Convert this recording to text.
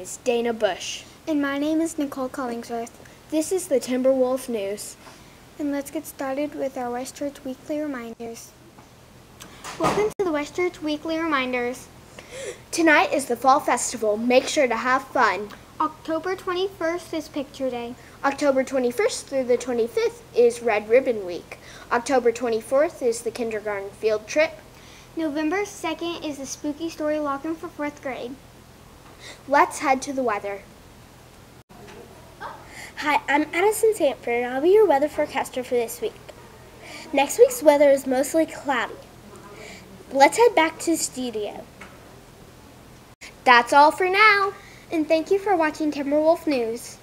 is Dana Bush. And my name is Nicole Collingsworth. This is the Timberwolf News. And let's get started with our Westridge Weekly Reminders. Welcome to the Westridge Weekly Reminders. Tonight is the Fall Festival. Make sure to have fun. October 21st is Picture Day. October 21st through the 25th is Red Ribbon Week. October 24th is the kindergarten field trip. November 2nd is the Spooky Story Lock-in for 4th grade. Let's head to the weather. Hi, I'm Addison Sanford, and I'll be your weather forecaster for this week. Next week's weather is mostly cloudy. Let's head back to the studio. That's all for now. And thank you for watching Timberwolf News.